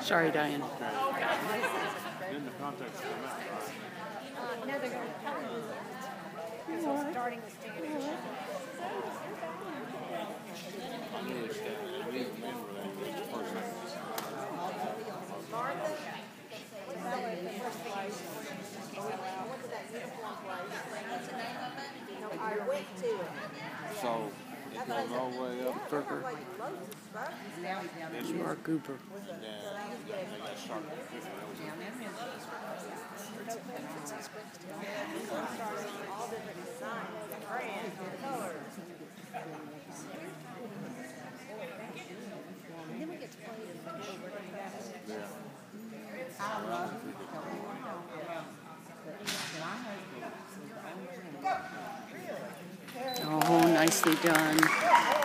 Sorry, Diane. In the context of the map, right? No, they're going to it. So starting. I knew it's that. I. So goes all the way up Kirker. Like loads of stuff. It's Mark Cooper. and then they got at nicely done.